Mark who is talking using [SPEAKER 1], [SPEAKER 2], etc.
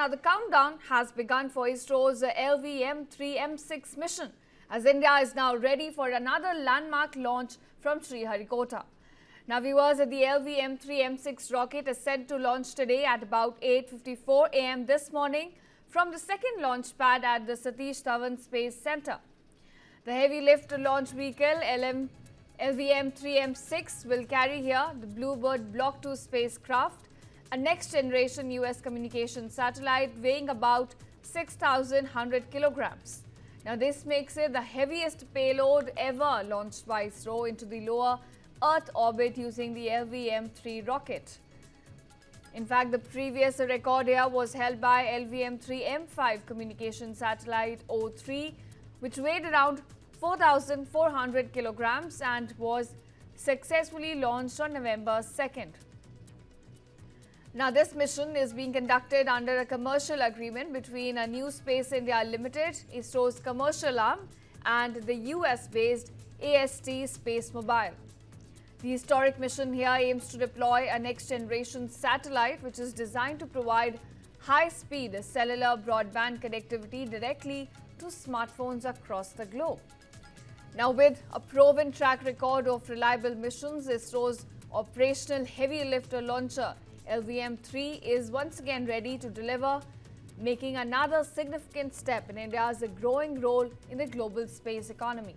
[SPEAKER 1] Now, the countdown has begun for ISRO's LVM-3M6 mission, as India is now ready for another landmark launch from Sriharikota. Now, viewers, at the LVM-3M6 rocket is set to launch today at about 8.54 a.m. this morning from the second launch pad at the Satish Dhawan Space Center. The heavy lift launch vehicle LM, LVM-3M6 will carry here the Bluebird Block 2 spacecraft a next-generation US communication satellite weighing about 6,100 kilograms. Now, this makes it the heaviest payload ever launched by ISRO into the lower Earth orbit using the LVM-3 rocket. In fact, the previous record here was held by LVM-3M5 communication satellite O3, which weighed around 4,400 kilograms and was successfully launched on November 2nd. Now, this mission is being conducted under a commercial agreement between a New Space India Limited, ISRO's commercial arm, and the US-based AST SpaceMobile. The historic mission here aims to deploy a next-generation satellite which is designed to provide high-speed cellular broadband connectivity directly to smartphones across the globe. Now, with a proven track record of reliable missions, ISRO's operational heavy lifter launcher LVM-3 is once again ready to deliver, making another significant step in India's growing role in the global space economy.